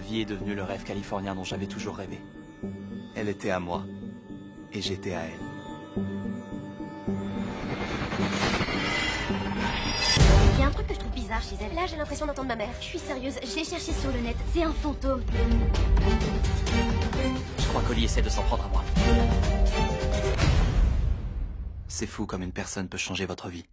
ma vie est devenue le rêve californien dont j'avais toujours rêvé. Elle était à moi, et j'étais à elle. Il y a un truc que je trouve bizarre chez elle. Là, j'ai l'impression d'entendre ma mère. Je suis sérieuse, j'ai cherché sur le net. C'est un fantôme. Je crois qu'Oli essaie de s'en prendre à moi. C'est fou comme une personne peut changer votre vie.